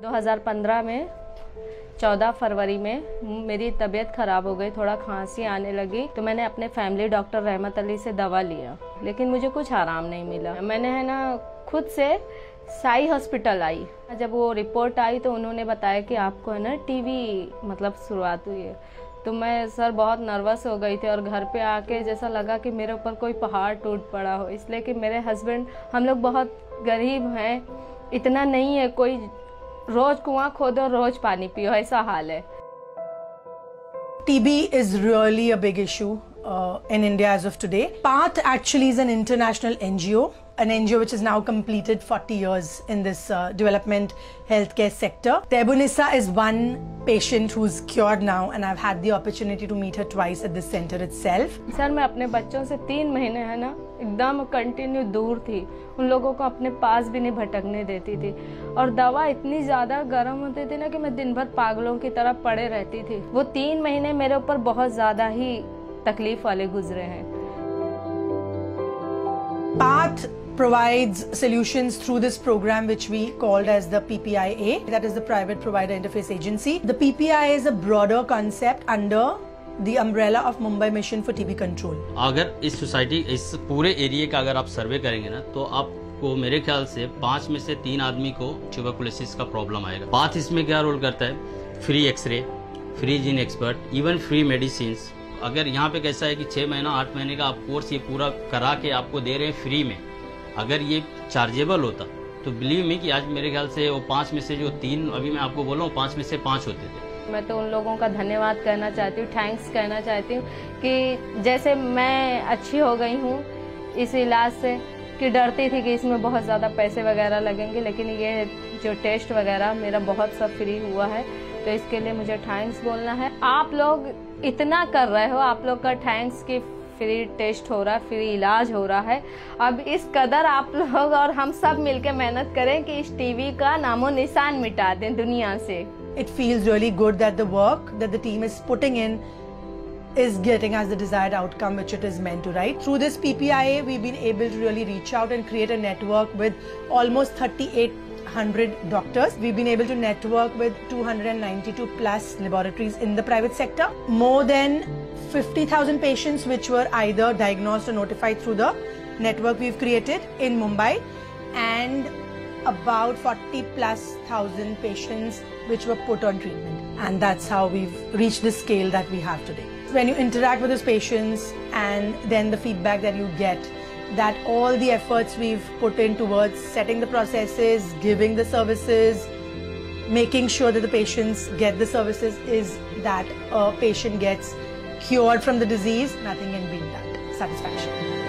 2015 में 14 फरवरी में मेरी तबीयत ख़राब हो गई, थोड़ा खांसी आने लगी तो मैंने अपने फैमिली डॉक्टर रहमत अली से दवा लिया लेकिन मुझे कुछ आराम नहीं मिला। मैंने है ना, खुद से साई हॉस्पिटल आई। जब वो रिपोर्ट आई तो उन्होंने बताया कि आपको है ना, टीवी मतलब शुरुआत हुई है। तो मैं सर बहुत नर्वस हो गई थी और घर पे आके जैसा लगा कि मेरे ऊपर कोई पहाड़ टूट पड़ा हो, इसलिए कि मेरे हस्बैंड हम लोग बहुत गरीब हैं, इतना नहीं है, कोई रोज कुआँ खोदो, रोज पानी पियो, ऐसा हाल है। TB is really a big issue in India as of today PATH actually is an international NGO an NGO which has now completed 40 years in this uh, development healthcare sector. Tebunissa is one patient who's cured now and I've had the opportunity to meet her twice at this center itself. Sir मैं अपने बच्चों से तीन महीने है ना एकदम continue दूर थी उन लोगों को अपने पास भी नहीं भटकने देती थी और दवा इतनी ज़्यादा गर्म होती थी ना कि मैं दिन भर पागलों की तरह पड़े रहती थी वो तीन महीने मेरे ऊपर बहुत ज़्यादा ही तकलीफ़ वाले गुजरे हैं PATH provides solutions through this program which we called as the PPIA, that is the Private Provider Interface Agency. The PPIA is a broader concept under the umbrella of Mumbai Mission for TB Control. अगर इस society इस पूरे area का अगर आप सर्वे करेंगे ना तो आपको मेरे ख्याल से पाँच में से तीन आदमी को ट्यूबरकुलोसिस का प्रॉब्लम आएगा बात इसमें क्या रोल करता है free x ray free gene expert even free medicine अगर यहाँ पे कैसा है कि छः महीना आठ महीने का आप कोर्स ये पूरा करा के आपको दे रहे हैं फ्री में अगर ये चार्जेबल होता तो बिलीव मी कि आज मेरे ख्याल से वो पाँच में से जो तीन अभी मैं आपको बोला हूँ, पाँच में से पाँच होते थे। मैं तो उन लोगों का धन्यवाद करना चाहती हूँ थैंक्स कहना चाहती हूँ कि जैसे मैं अच्छी हो गई हूँ इस इलाज से कि डरती थी कि इसमें बहुत ज़्यादा पैसे वगैरह लगेंगे, लेकिन ये जो टेस्ट वगैरह मेरा बहुत सब फ्री हुआ है तो इसके लिए मुझे थैंक्स बोलना है। आप लोग इतना कर रहे हो, आप लोग का थैंक्स की फ्री टेस्ट हो रहा है फ्री इलाज हो रहा है अब इस कदर आप लोग और हम सब मिलकर मेहनत करें कि इस टीवी का नामो निशान मिटा दें दुनिया से it feels really good that the work that the team is putting in is getting as the desired outcome which it is meant to right through this ppia we've been able to really reach out and create a network with almost 3800 doctors we've been able to network with 292 plus laboratories in the private sector more than 50,000 patients which were either diagnosed or notified through the network we've created in Mumbai and about 40 plus thousand patients which were put on treatment. And that's how we've reached the scale that we have today. When you interact with those patients and then the feedback that you get, that all the efforts we've put in towards setting the processes, giving the services, making sure that the patients get the services is that a patient gets cured from the disease, nothing can beat that satisfaction.